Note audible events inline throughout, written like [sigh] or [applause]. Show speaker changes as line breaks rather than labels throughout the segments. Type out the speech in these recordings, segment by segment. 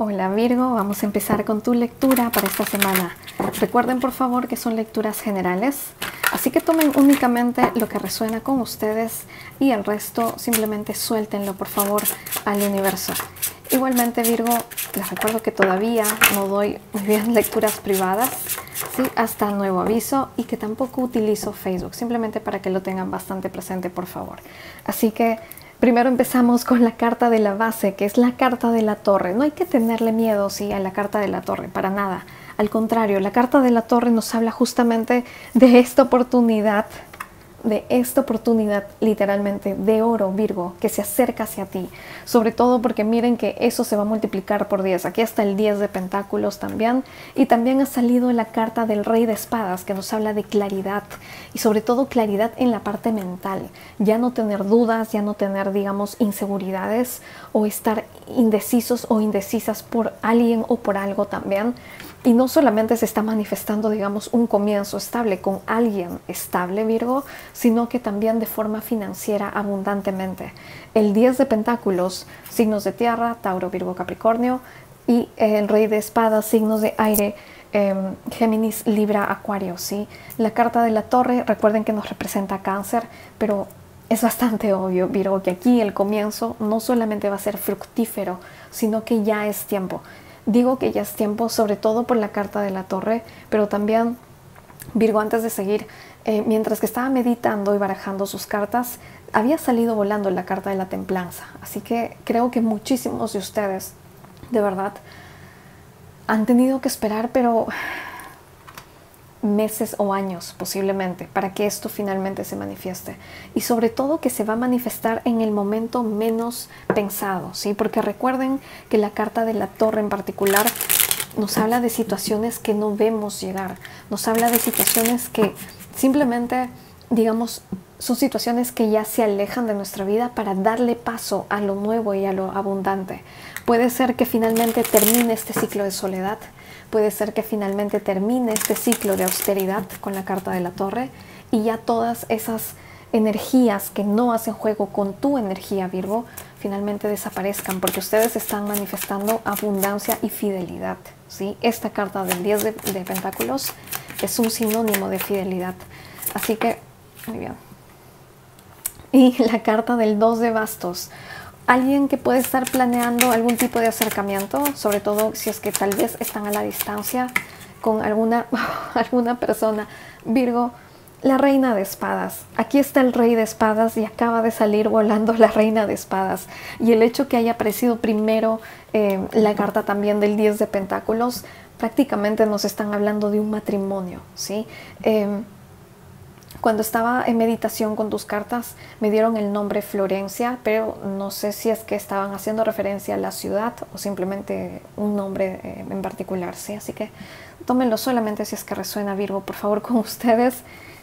Hola Virgo, vamos a empezar con tu lectura para esta semana. Recuerden por favor que son lecturas generales, así que tomen únicamente lo que resuena con ustedes y el resto simplemente suéltenlo por favor al universo. Igualmente Virgo, les recuerdo que todavía no doy muy bien [laughs] lecturas privadas, ¿sí? hasta nuevo aviso y que tampoco utilizo Facebook, simplemente para que lo tengan bastante presente por favor. Así que Primero empezamos con la carta de la base, que es la carta de la torre. No hay que tenerle miedo, sí, a la carta de la torre, para nada. Al contrario, la carta de la torre nos habla justamente de esta oportunidad de esta oportunidad literalmente de oro, Virgo, que se acerca hacia ti. Sobre todo porque miren que eso se va a multiplicar por 10. Aquí está el 10 de pentáculos también. Y también ha salido la carta del rey de espadas que nos habla de claridad y sobre todo claridad en la parte mental. Ya no tener dudas, ya no tener, digamos, inseguridades o estar indecisos o indecisas por alguien o por algo también y no solamente se está manifestando, digamos, un comienzo estable con alguien estable, Virgo, sino que también de forma financiera abundantemente. El 10 de Pentáculos, signos de tierra, Tauro, Virgo, Capricornio, y el Rey de Espadas, signos de aire, em, Géminis, Libra, Acuario, ¿sí? La carta de la torre, recuerden que nos representa cáncer, pero es bastante obvio, Virgo, que aquí el comienzo no solamente va a ser fructífero, sino que ya es tiempo. Digo que ya es tiempo, sobre todo por la carta de la torre, pero también Virgo, antes de seguir, eh, mientras que estaba meditando y barajando sus cartas, había salido volando la carta de la templanza. Así que creo que muchísimos de ustedes, de verdad, han tenido que esperar, pero meses o años posiblemente para que esto finalmente se manifieste y sobre todo que se va a manifestar en el momento menos pensado, ¿sí? Porque recuerden que la carta de la torre en particular nos habla de situaciones que no vemos llegar, nos habla de situaciones que simplemente, digamos, son situaciones que ya se alejan de nuestra vida para darle paso a lo nuevo y a lo abundante. Puede ser que finalmente termine este ciclo de soledad, puede ser que finalmente termine este ciclo de austeridad con la carta de la torre y ya todas esas energías que no hacen juego con tu energía Virgo finalmente desaparezcan porque ustedes están manifestando abundancia y fidelidad. ¿sí? Esta carta del 10 de, de Pentáculos es un sinónimo de fidelidad. Así que, muy bien. Y la carta del 2 de bastos alguien que puede estar planeando algún tipo de acercamiento, sobre todo si es que tal vez están a la distancia con alguna, [laughs] alguna persona. Virgo, la reina de espadas. Aquí está el rey de espadas y acaba de salir volando la reina de espadas. Y el hecho que haya aparecido primero eh, la carta también del 10 de pentáculos, prácticamente nos están hablando de un matrimonio, ¿sí? Eh, cuando estaba en meditación con tus cartas me dieron el nombre Florencia, pero no sé si es que estaban haciendo referencia a la ciudad o simplemente un nombre eh, en particular, ¿sí? Así que tómenlo solamente si es que resuena Virgo, por favor, [laughs] con ustedes.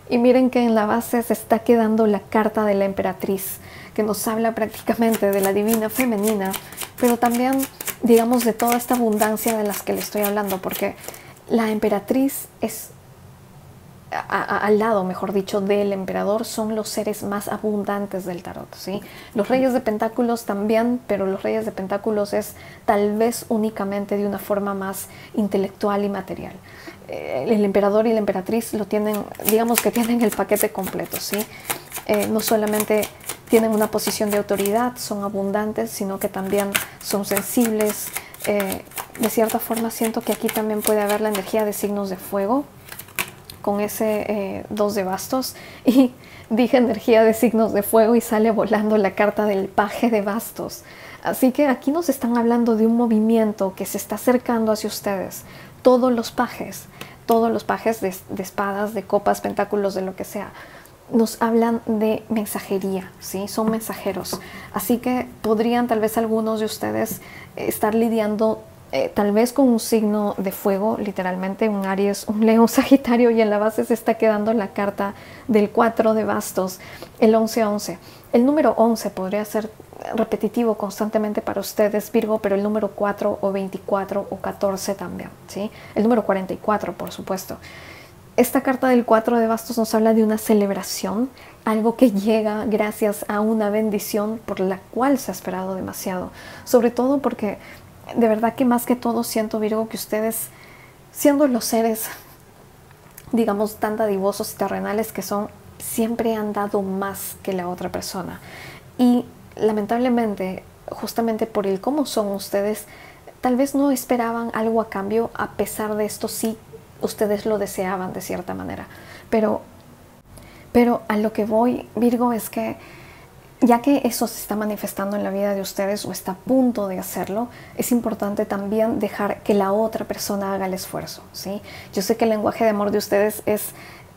Y miren que en la base se está quedando la carta de la emperatriz, que nos habla prácticamente de la divina femenina, pero también, digamos, de toda esta abundancia de las que le estoy hablando, porque la emperatriz es al lado, mejor dicho, del emperador son los seres más abundantes del tarot, ¿sí? Los reyes de pentáculos también, pero los reyes de pentáculos es tal vez únicamente de una forma más intelectual y material. Eh, el emperador y la emperatriz lo tienen, digamos que tienen el paquete completo, ¿sí? Eh, no solamente tienen una posición de autoridad, son abundantes, sino que también son sensibles. Eh, de cierta forma siento que aquí también puede haber la energía de signos de fuego, con ese eh, dos de bastos [laughs] y dije energía de signos de fuego y sale volando la carta del paje de bastos. Así que aquí nos están hablando de un movimiento que se está acercando hacia ustedes. Todos los pajes, todos los pajes de, espadas, de copas, pentáculos, de lo que sea, nos hablan de mensajería, ¿sí? Son mensajeros. Así que podrían tal vez algunos de ustedes estar lidiando eh, tal vez con un signo de fuego, literalmente un Aries, un León, [laughs] Sagitario, y en la base se está quedando la carta del 4 de bastos, el 11-11. El número 11 podría ser repetitivo constantemente para ustedes, Virgo, pero el número 4 o 24 o 14 también, ¿sí? El número 44, por supuesto. Esta carta del 4 de bastos nos habla de una celebración, algo que llega gracias a una bendición por la cual se ha esperado demasiado, sobre todo porque de verdad que más que todo siento, Virgo, que ustedes, siendo los seres, digamos, tan dadivosos y terrenales que son, siempre han dado más que la otra persona. Y lamentablemente, justamente por el cómo son ustedes, tal vez no esperaban algo a cambio, a pesar de esto sí ustedes lo deseaban de cierta manera. Pero, pero a lo que voy, Virgo, es que ya que eso se está manifestando en la vida de ustedes o está a punto de hacerlo, es importante también dejar que la otra persona haga el esfuerzo, ¿sí? Yo sé que el lenguaje de amor de ustedes es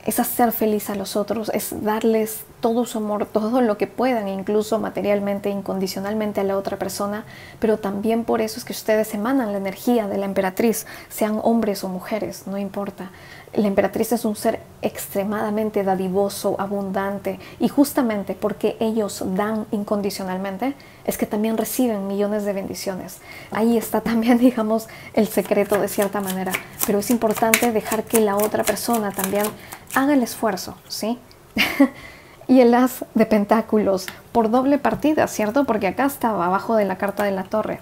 es hacer feliz a los otros, es darles todo su amor, [laughs] todo lo que puedan, incluso materialmente, incondicionalmente a la otra persona, pero también por eso es que ustedes emanan la energía de la emperatriz, sean hombres o mujeres, no importa. La emperatriz es un ser extremadamente dadivoso, abundante, y justamente porque ellos dan incondicionalmente, es que también reciben millones de bendiciones. Ahí está también, [laughs] digamos, el secreto de cierta manera, pero es importante dejar que la otra persona también haga el esfuerzo, ¿sí? [laughs] y el as de pentáculos por doble partida, ¿cierto? Porque acá estaba abajo de la carta de la torre.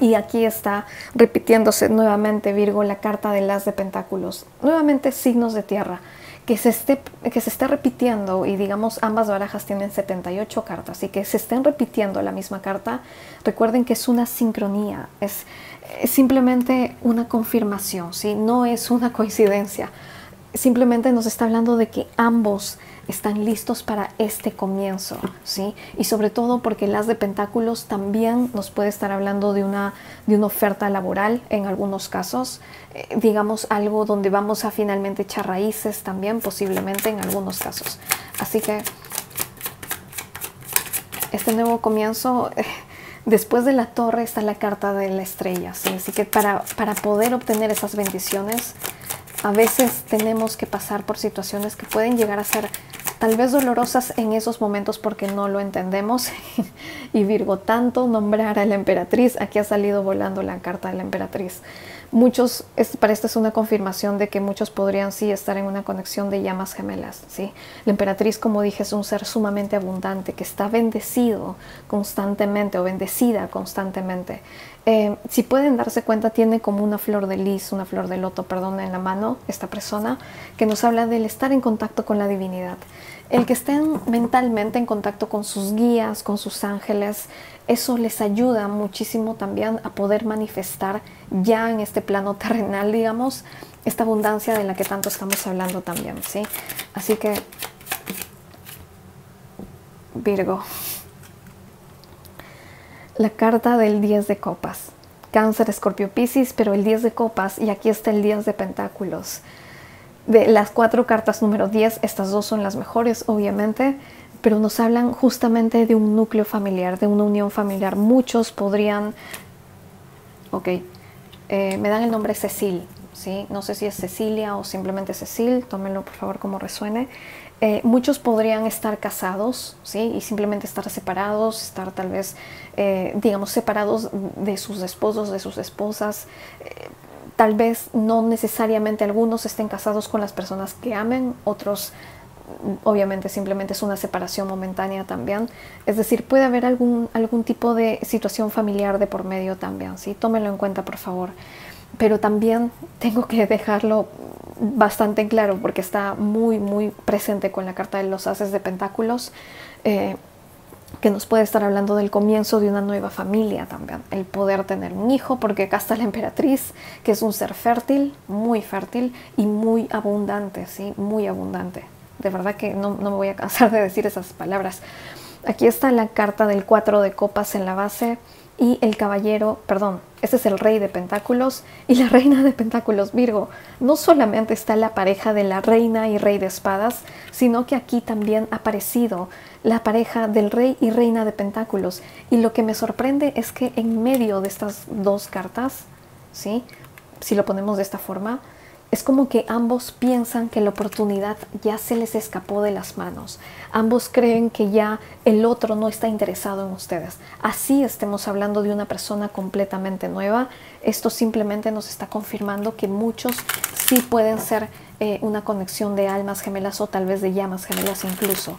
Y aquí está repitiéndose nuevamente Virgo la carta del as de pentáculos. Nuevamente signos de tierra. Que se, esté, que se esté repitiendo y digamos ambas barajas tienen 78 cartas y que se estén repitiendo la misma carta, recuerden que es una sincronía, es, es simplemente una confirmación, ¿sí? no es una coincidencia simplemente nos está hablando de que ambos están listos para este comienzo, ¿sí? Y sobre todo porque las de Pentáculos también nos puede estar hablando de una, de una oferta laboral en algunos casos, eh, digamos algo donde vamos a finalmente echar raíces también, posiblemente en algunos casos. Así que este nuevo comienzo... Eh, después de la torre está la carta de la estrella, ¿sí? así que para, para poder obtener esas bendiciones a veces tenemos que pasar por situaciones que pueden llegar a ser tal vez dolorosas en esos momentos porque no lo entendemos. [laughs] y Virgo, tanto nombrar a la emperatriz, aquí ha salido volando la carta de la emperatriz. Muchos, para esta es una confirmación de que muchos podrían sí estar en una conexión de llamas gemelas. ¿sí? La emperatriz, como dije, es un ser sumamente abundante que está bendecido constantemente o bendecida constantemente. Eh, si pueden darse cuenta, tiene como una flor de lis, una flor de loto, perdón, en la mano esta persona, que nos habla del estar en contacto con la divinidad. El que estén mentalmente en contacto con sus guías, con sus ángeles, eso les ayuda muchísimo también a poder manifestar ya en este plano terrenal, digamos, esta abundancia de la que tanto estamos hablando también, ¿sí? Así que, Virgo la carta del 10 de copas. Cáncer, Escorpio, Piscis, pero el 10 de copas y aquí está el 10 de pentáculos. De las cuatro cartas número 10, estas dos son las mejores, obviamente, pero nos hablan justamente de un núcleo familiar, de una unión familiar. Muchos podrían, ok, eh, me dan el nombre Cecil, ¿sí? No sé si es Cecilia o simplemente Cecil, tómenlo por favor como resuene. Eh, muchos podrían estar casados, ¿sí? Y simplemente estar separados, estar tal vez, eh, digamos, separados de sus esposos, de sus esposas. Tal vez no necesariamente algunos estén casados con las personas que amen, otros obviamente simplemente es una separación momentánea también. Es decir, puede haber algún, algún tipo de situación familiar de por medio también, ¿sí? Tómenlo en cuenta, por favor. Pero también [laughs] tengo que dejarlo bastante claro porque está muy, muy presente con la carta de los haces de pentáculos, eh, que nos puede estar hablando del comienzo de una nueva familia también, el poder tener un hijo, porque acá está la emperatriz, que es un ser fértil, muy fértil y muy abundante, ¿sí? Muy abundante. De verdad que no, no me voy a cansar de decir esas palabras. Aquí está la carta del 4 de copas en la base y el caballero, perdón, ese es el rey de pentáculos y la [laughs] reina de pentáculos Virgo. No solamente está la pareja de la reina y rey de espadas, sino que aquí también ha aparecido la pareja del rey y reina de pentáculos. Y lo que me sorprende es que en medio de estas dos cartas, ¿sí? si lo ponemos de esta forma, es como que ambos piensan que la oportunidad ya se les escapó de las manos. Ambos creen que ya el otro no está interesado en ustedes. Así estemos hablando de una persona completamente nueva. Esto simplemente nos está confirmando que muchos sí pueden ser eh, una conexión de almas gemelas o tal vez de llamas gemelas incluso.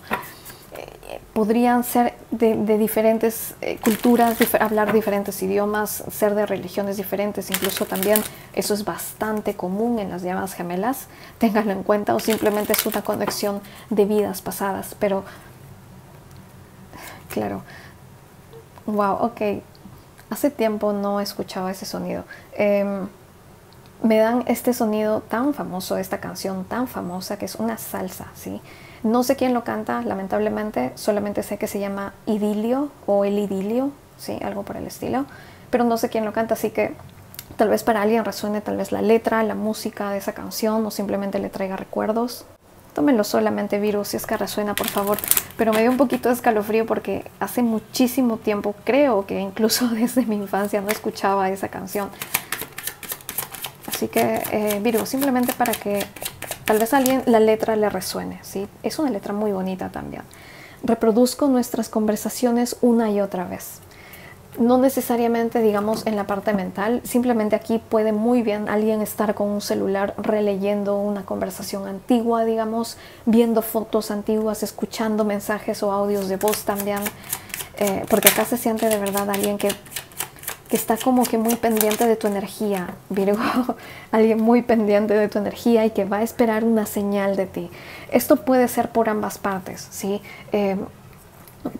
Podrían ser de, diferentes eh, culturas, hablar diferentes idiomas, ser de religiones diferentes, incluso también eso es bastante común en las llamas gemelas, [laughs] ténganlo en cuenta, o simplemente es una conexión de vidas pasadas, pero [sighs] claro, wow, ok, hace tiempo no escuchaba ese sonido. Em, me dan este sonido tan famoso, esta canción tan famosa que es una salsa, ¿sí? No sé quién lo canta, lamentablemente, solamente sé que se llama Idilio o El Idilio, ¿sí? Algo por el estilo, pero no sé quién lo canta, así que tal vez para alguien resuene tal vez la letra, la música de esa canción o simplemente le traiga recuerdos. Tómenlo solamente, virus, si es que resuena, por favor. Pero me dio un poquito de escalofrío porque hace muchísimo tiempo, creo que incluso [laughs] desde mi infancia, no escuchaba esa canción. Así que, eh, Virgo, simplemente para que tal vez a alguien la letra le resuene, ¿sí? Es una letra muy bonita también. Reproduzco nuestras conversaciones una y otra vez. No necesariamente, digamos, en la parte mental, simplemente aquí puede muy bien alguien estar con un celular releyendo una conversación antigua, digamos, viendo fotos antiguas, escuchando mensajes o audios de voz también, eh, porque acá se siente de verdad alguien que que está como que muy pendiente de tu energía, Virgo, [laughs] alguien muy pendiente de tu energía y que va a esperar una señal de ti. Esto puede ser por ambas partes, ¿sí? Eh,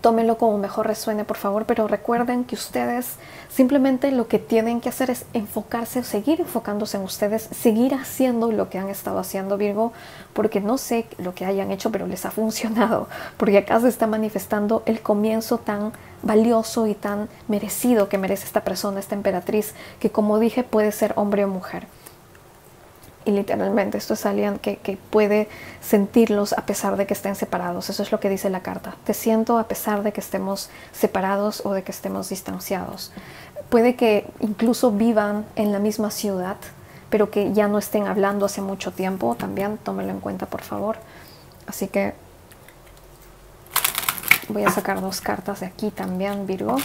tómenlo como mejor resuene, por favor, pero recuerden que ustedes simplemente lo que tienen que hacer es enfocarse, seguir enfocándose en ustedes, seguir haciendo lo que han estado haciendo, Virgo, porque no sé lo que hayan hecho, pero les ha funcionado, porque acá se está manifestando el comienzo tan valioso y tan merecido que merece esta persona, esta emperatriz, que como dije puede ser hombre o mujer. Y literalmente esto es alguien que, puede sentirlos a pesar de que estén separados. Eso es lo que dice la carta. Te siento a pesar de que estemos separados o de que estemos distanciados. Puede que incluso vivan en la misma ciudad, pero que ya no estén hablando hace mucho tiempo. También tómelo en cuenta, por favor. Así que Voy a sacar dos cartas de aquí también, Virgo.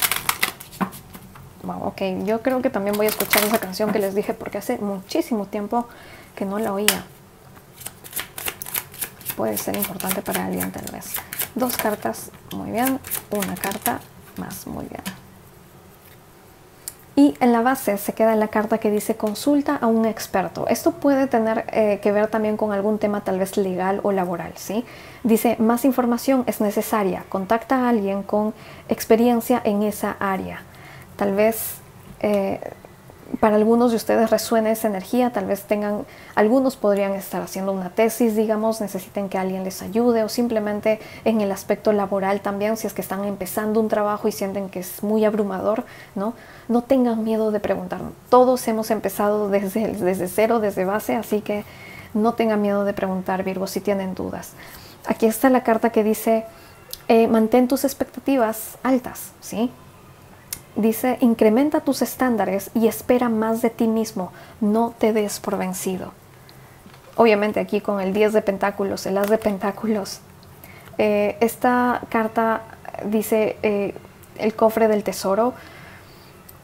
Wow, ok, yo creo que también voy a escuchar esa canción que les dije porque hace muchísimo tiempo que no la oía. Puede ser importante para alguien tal vez. Dos cartas, muy bien. Una carta más, muy bien. Y en la base se queda la carta que dice consulta a un experto. Esto puede tener eh, que ver también con algún tema tal vez legal o laboral, ¿sí? Dice, más información es necesaria. Contacta a alguien con experiencia en esa área. Tal vez eh, para algunos de ustedes resuene esa energía, tal vez tengan, algunos podrían estar haciendo una tesis, digamos, necesiten que alguien les ayude o simplemente en el aspecto laboral también, si es que están empezando un trabajo y sienten que es muy abrumador, ¿no? No tengan miedo de preguntar. Todos hemos empezado desde, desde cero, desde base, así que no tengan miedo de preguntar, Virgo, si tienen dudas. Aquí está la carta que dice, eh, mantén tus expectativas altas, ¿sí? Dice, incrementa tus estándares y espera más de ti mismo, no te des por vencido. Obviamente aquí con el 10 de pentáculos, el as de pentáculos. Eh, esta carta dice eh, el cofre del tesoro,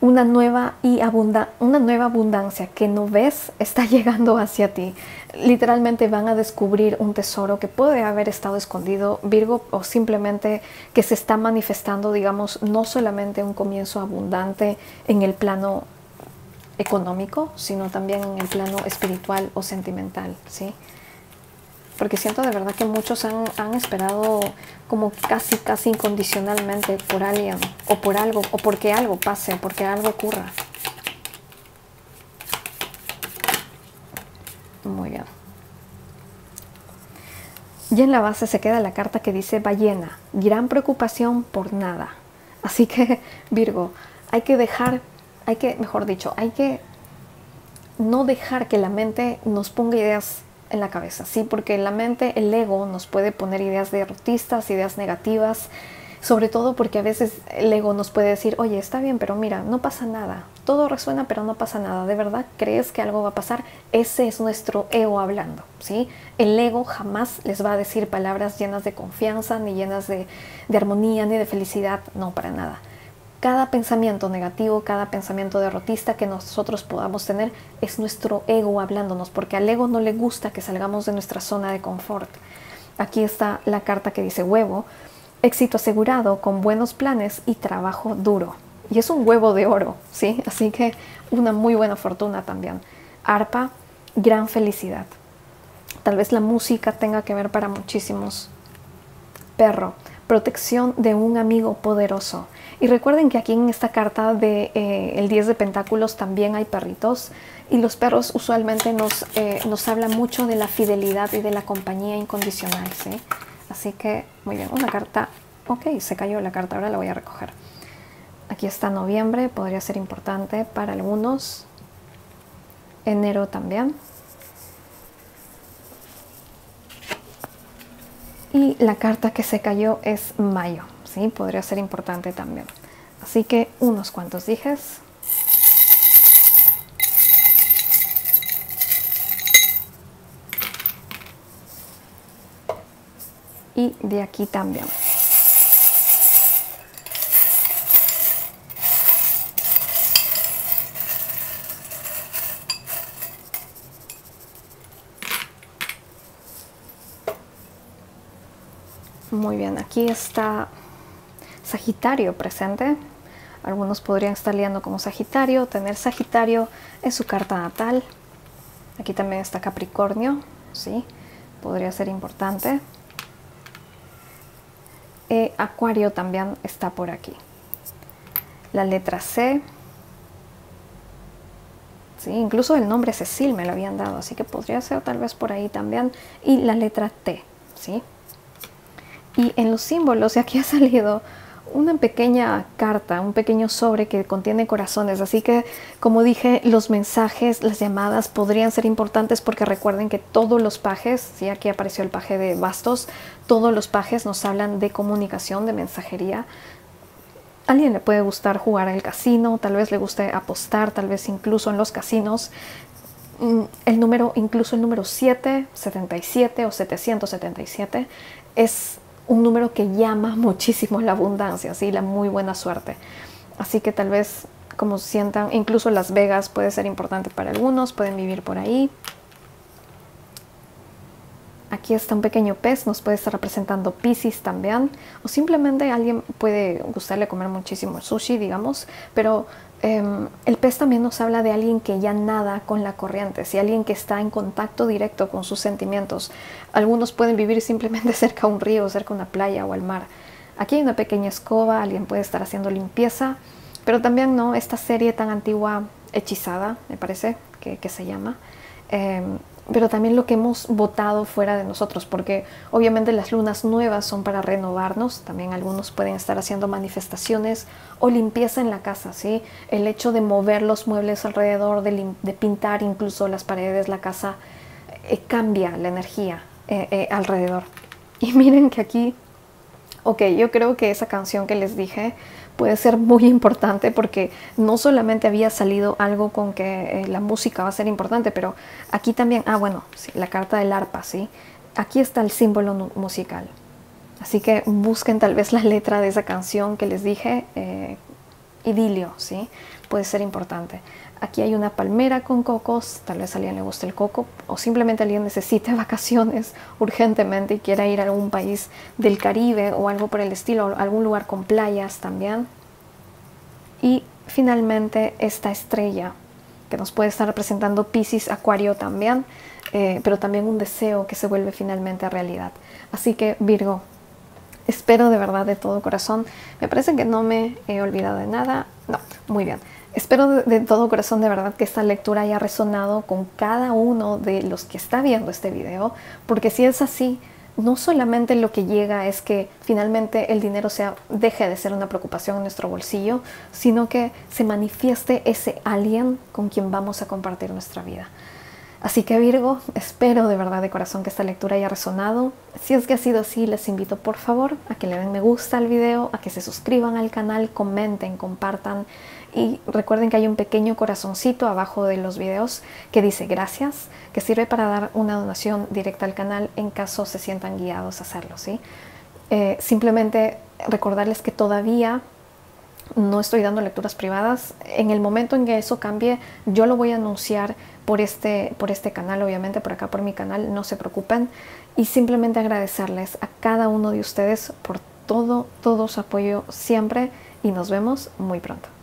una nueva y abunda una nueva abundancia que no ves está [laughs] llegando hacia ti. Literalmente van a descubrir un tesoro que puede haber estado escondido, Virgo, o simplemente que se está manifestando, digamos, no solamente un comienzo abundante en el plano económico, sino también en el plano espiritual o sentimental, ¿sí? Porque siento de verdad que muchos han, esperado como casi, casi incondicionalmente por alguien o por algo, o porque algo pase, porque algo ocurra. Muy bien. Y en la base se queda la carta que dice ballena, gran preocupación por nada. Así que, [laughs] Virgo, hay que dejar, hay que, mejor dicho, hay que no dejar que la mente nos ponga ideas en la cabeza, ¿sí? Porque la mente, el ego, nos puede poner ideas derrotistas, ideas negativas, sobre todo porque a veces el ego nos puede decir, oye, está bien, pero mira, no pasa nada, todo resuena, pero no pasa nada, ¿de verdad crees que algo va a pasar? Ese es nuestro ego hablando, ¿sí? El ego jamás les va a decir palabras llenas de confianza, ni llenas de, de armonía, ni de felicidad, no, para nada cada pensamiento negativo, cada pensamiento derrotista que nosotros podamos tener es nuestro ego hablándonos, porque al ego no le gusta que salgamos de nuestra zona de confort. Aquí está la carta que dice huevo. éxito asegurado con buenos planes y trabajo duro. Y es un huevo de oro, ¿sí? Así que una muy buena fortuna también. Arpa, gran felicidad. Tal vez la música tenga que ver para muchísimos. Perro, protección de un amigo poderoso. Y recuerden que aquí en esta carta de eh, el 10 de pentáculos también hay perritos y los perros usualmente nos, eh, nos hablan mucho de la fidelidad y de la compañía incondicional, ¿sí? Así que, muy bien, una carta, ok, se cayó la carta, ahora la voy a recoger. Aquí está noviembre, podría ser importante para algunos. Enero también. Y la carta que se cayó es mayo, ¿sí? Podría ser importante también. Así que unos cuantos dijes. Y de aquí también. Muy bien, aquí está Sagitario presente. Algunos podrían estar liando como Sagitario, tener Sagitario en su carta natal. Aquí también está Capricornio, ¿sí? Podría ser importante. E Acuario también está por aquí. La letra C. ¿sí? Incluso el nombre Cecil me lo habían dado, así que podría ser tal vez por ahí también. Y la letra T, ¿sí? Y en los símbolos, aquí ha salido una pequeña carta, un pequeño sobre que contiene corazones. Así que, como dije, los mensajes, las llamadas podrían ser importantes porque recuerden que todos los pajes, si aquí apareció el paje de bastos, todos los pajes nos hablan de comunicación, de mensajería. Alguien le puede gustar jugar al casino, tal vez le guste apostar, tal vez incluso en los casinos. Mm, el número, incluso el número 7, 77 o 777, es un número que llama muchísimo la abundancia, ¿sí? la muy buena suerte. Así que tal vez como sientan, incluso Las Vegas puede ser importante para algunos, pueden vivir por ahí. Aquí está un pequeño pez, nos puede estar representando Pisces también, o simplemente alguien puede gustarle comer muchísimo sushi, digamos, pero Em, el pez también nos habla de alguien que ya nada con la corriente, si alguien que está en contacto directo con sus sentimientos. Algunos pueden vivir simplemente [laughs] cerca a un río, cerca a una playa o al mar. Aquí hay una pequeña escoba, alguien puede estar haciendo limpieza, pero también no esta serie tan antigua, hechizada, me parece que, se llama. Em, pero también lo que hemos votado fuera de nosotros, porque obviamente las lunas nuevas son para renovarnos, también algunos pueden estar haciendo manifestaciones o limpieza en la casa, ¿sí? El hecho de mover los muebles alrededor, de, pintar incluso las paredes, la casa, eh, cambia la energía eh, eh, alrededor. Y miren que aquí, ok, yo creo que esa canción que les dije puede ser muy importante porque no solamente había salido algo con que eh, la música va a ser importante, pero aquí también, ah bueno, la carta del arpa, ¿sí? Aquí está el símbolo musical. Así que busquen tal vez la letra de esa canción que les dije, eh, idilio, ¿sí? Puede ser importante. Aquí hay una palmera con cocos, tal vez a alguien le guste el coco o simplemente alguien necesite [laughs] vacaciones urgentemente y quiera ir a algún país del Caribe o algo por el estilo, algún lugar con playas también. Y finalmente esta estrella que nos puede estar representando Pisces, Acuario también, eh, pero también un deseo que se vuelve finalmente realidad. Así que Virgo, espero de verdad de todo corazón. Me parece que no me he olvidado de nada. No, muy bien. Espero de, todo corazón de verdad que esta lectura haya resonado con cada uno de los que está viendo este video, porque si es así, no solamente lo que llega es que finalmente el dinero sea, deje de ser una preocupación en nuestro bolsillo, sino que se manifieste ese alguien con quien vamos a compartir nuestra vida. Así que Virgo, espero de verdad de corazón que esta lectura haya resonado. Si es que ha sido así, les invito por favor a que le den me gusta al video, a que se suscriban al canal, comenten, compartan y recuerden que hay un pequeño corazoncito abajo de los videos que dice gracias, que sirve para dar una donación directa al canal en caso se sientan guiados a hacerlo. ¿sí? Eh, simplemente recordarles que todavía no estoy dando lecturas privadas. En el momento en que eso cambie, yo lo voy a anunciar por este, por este canal, obviamente por acá por mi canal, no se preocupen. Y simplemente agradecerles a cada uno de ustedes por todo, todo su apoyo siempre y nos vemos muy pronto.